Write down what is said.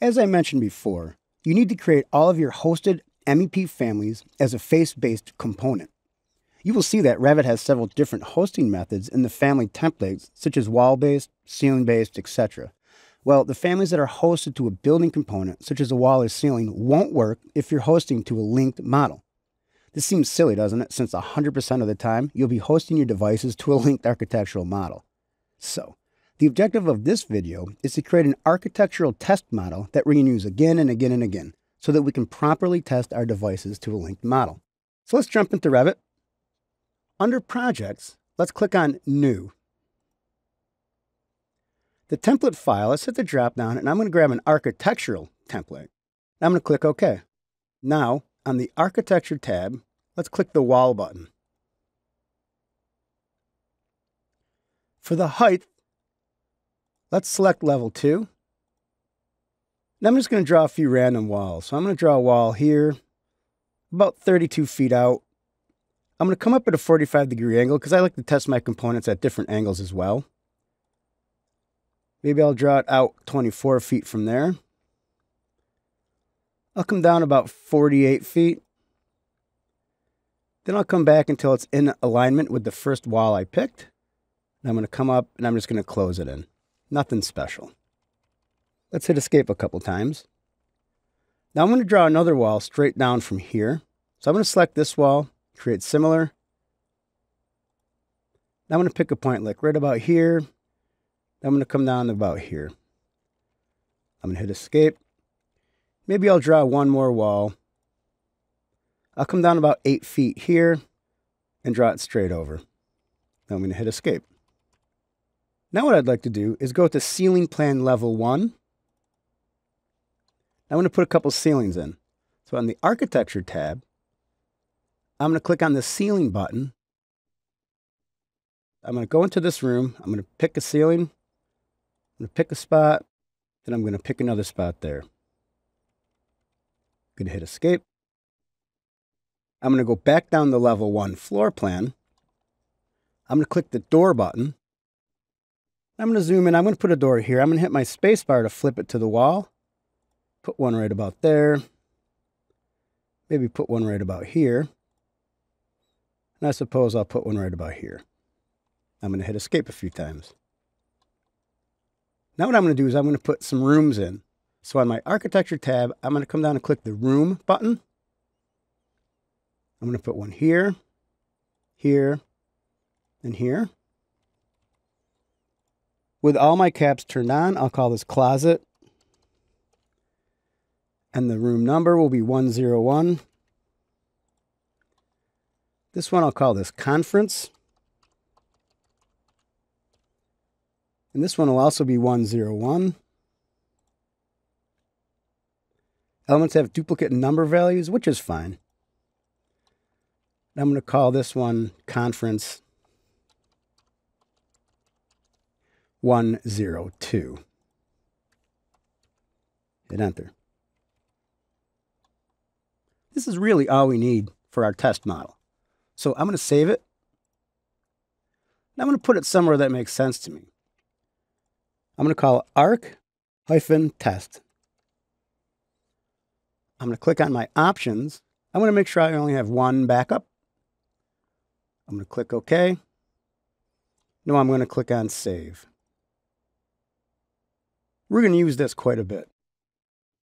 As I mentioned before, you need to create all of your hosted MEP families as a face-based component. You will see that Revit has several different hosting methods in the family templates, such as wall-based, ceiling-based, etc. Well, the families that are hosted to a building component, such as a wall or ceiling, won't work if you're hosting to a linked model. This seems silly, doesn't it? Since 100% of the time, you'll be hosting your devices to a linked architectural model. So, the objective of this video is to create an architectural test model that we can use again and again and again so that we can properly test our devices to a linked model. So let's jump into Revit. Under Projects, let's click on New. The template file, let's hit the drop down and I'm going to grab an architectural template. I'm going to click OK. Now, on the Architecture tab, let's click the Wall button. For the height, let's select Level 2. Now I'm just going to draw a few random walls. So I'm going to draw a wall here, about 32 feet out. I'm going to come up at a 45 degree angle because I like to test my components at different angles as well. Maybe I'll draw it out 24 feet from there. I'll come down about 48 feet. Then I'll come back until it's in alignment with the first wall I picked. And I'm going to come up and I'm just going to close it in. Nothing special. Let's hit escape a couple times. Now I'm going to draw another wall straight down from here. So I'm going to select this wall, create similar. Now I'm going to pick a point like right about here. I'm going to come down about here. I'm going to hit escape. Maybe I'll draw one more wall. I'll come down about eight feet here and draw it straight over. Now I'm going to hit escape. Now what I'd like to do is go to ceiling plan level one. I'm going to put a couple ceilings in. So on the architecture tab, I'm going to click on the ceiling button. I'm going to go into this room. I'm going to pick a ceiling. I'm going to pick a spot. Then I'm going to pick another spot there. I'm going to hit escape. I'm going to go back down the level one floor plan. I'm going to click the door button. I'm going to zoom in. I'm going to put a door here. I'm going to hit my spacebar to flip it to the wall. Put one right about there. Maybe put one right about here. And I suppose I'll put one right about here. I'm going to hit escape a few times. Now what I'm going to do is I'm going to put some rooms in. So on my architecture tab, I'm going to come down and click the room button. I'm going to put one here, here, and here. With all my caps turned on, I'll call this closet. And the room number will be 101. This one I'll call this conference. And this one will also be 101. Elements have duplicate number values, which is fine. I'm going to call this one conference 102. Hit enter. This is really all we need for our test model. So I'm going to save it. I'm going to put it somewhere that makes sense to me. I'm going to call it arc-test. I'm going to click on my options. I'm going to make sure I only have one backup. I'm going to click OK. No, I'm going to click on Save. We're going to use this quite a bit.